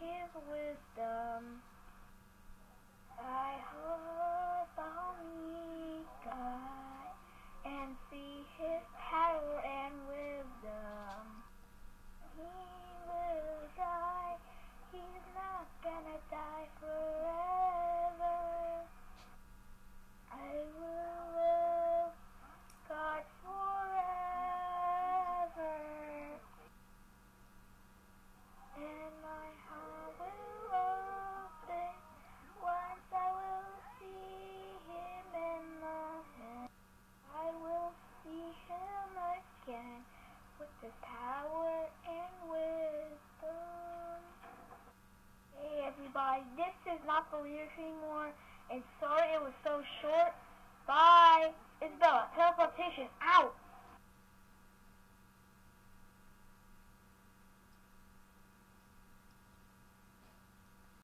his wisdom. I hope I'll meet God and see his path. Goodbye. This is not the lyrics anymore. And sorry it was so short.